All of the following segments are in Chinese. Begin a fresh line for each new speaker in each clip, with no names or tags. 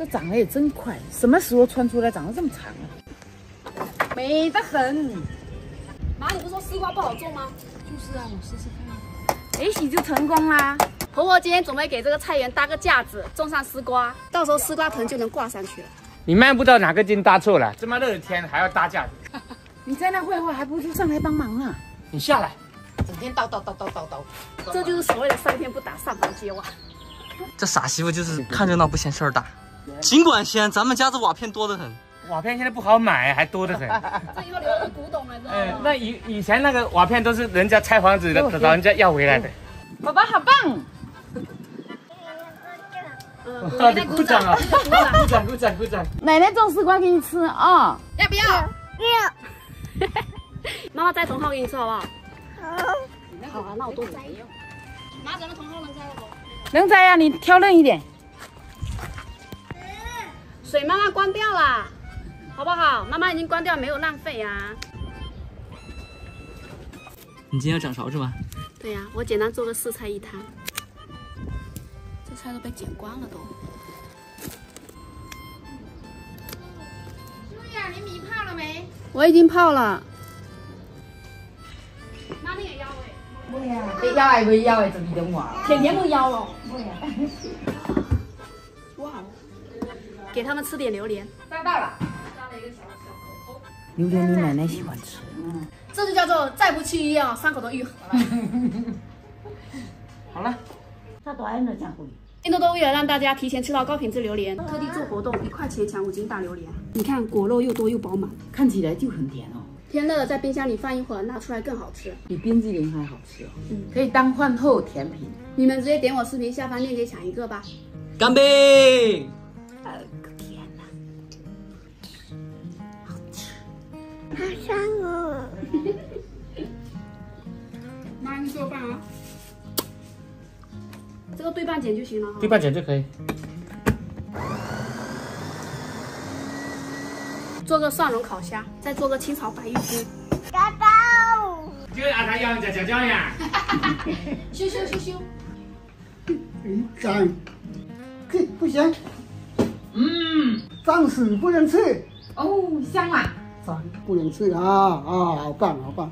这长得也真快，什么时候穿出来长得这么长啊？美得很。
妈，你不是说丝瓜不好种吗？
就是啊，我试试看。也许就成功啦。
婆婆今天准备给这个菜园搭个架子，种上丝瓜，到时候丝瓜藤就能挂上去了。
你卖不到哪个筋搭错了，这么热的天还要搭架子。
你在那绘画，还不如上来帮忙啊！
你下来，
整天叨叨叨叨叨叨。
这就是所谓的三天不打上房揭瓦。
这傻媳妇就是看热闹不嫌事儿大。尽管先咱们家这瓦片多得很，
瓦片现在不好买，还多得很。
这以后留着古董了，知道吗？
那以以前那个瓦片都是人家拆房子的，找人家要回来的。
爸爸好棒！
嗯，你鼓掌啊！鼓掌 鼓掌鼓掌！
奶奶种丝瓜给你吃啊！
要不要？要。妈妈摘茼蒿给你吃好不好？好。好，那我多摘。妈，咱们茼蒿能摘了不？
能摘呀，你挑嫩一点。
水妈妈关掉了，好不好？妈妈已经关掉，没有浪费呀。
你今天要掌勺是吗？
对呀，我简单做个四菜一汤。这菜都被剪光了都。
你米泡了没？
我已经泡了。妈，你也要哎？
不要哎不要哎，就你等我。
天天都要哦。会呀。哇，给他们吃点榴莲。
抓到了。抓了一个小小口口。榴莲，你奶奶喜欢吃。
嗯。这就叫做再不去医院，伤口都愈合了。
好了。
他多少人讲会？
拼多多为了让大家提前吃到高品质榴莲，特地做活动，一块钱抢五斤大榴莲。你看果肉又多又饱满，
看起来就很甜哦。
天热了，在冰箱里放一会儿，拿出来更好吃，
比冰激凌还好吃哦。嗯，可以当饭后甜品。
你们直接点我视频下方链接抢一个吧。
干杯！
呃，天哪，好吃，
好香哦。
妈，你做饭啊。这个对半剪就行了，
对半剪就可以。
做个蒜蓉烤虾，再做个清炒白玉菇。
嘎嘎。
就阿他要在讲讲呀。
羞羞羞羞。
脏，这不行。嗯，脏死不能吃。
哦，香啊！
脏不能吃啊啊，好棒好棒。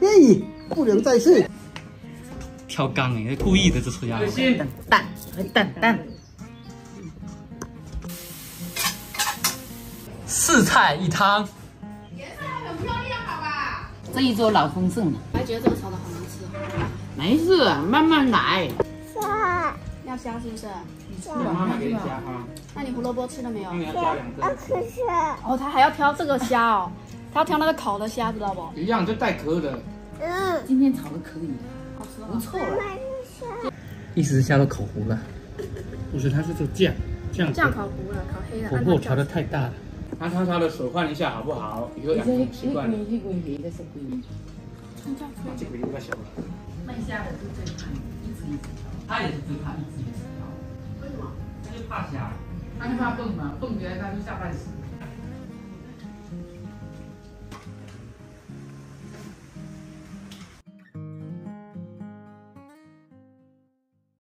嘿，不能再吃。
挑缸哎，故意的这臭家伙。
蛋蛋，蛋蛋。
四菜一汤。
颜色还很漂亮，好吧？这一桌老丰盛了。
我还觉得这个炒的好难吃。
没事，慢慢来。
虾。
要虾是不是？
妈妈给你加哈。
那你胡萝卜吃了没有？
要加两个。
吃虾。
哦，他还要挑这个虾哦，他要挑那个烤的虾，知道不？
一样，就带壳的。
嗯。今天炒的可以。不错了，
一时虾都烤糊了。
不是，它是做酱酱
酱烤糊了，烤黑了。
火候调的太大了。他他他的手换一下好不好？以后养成习惯了。
卖虾的是最怕，一直一直挑。
他也是最怕一直一直挑。
为什么？
他就怕虾。
他就怕蹦嘛，蹦起来他就下半死。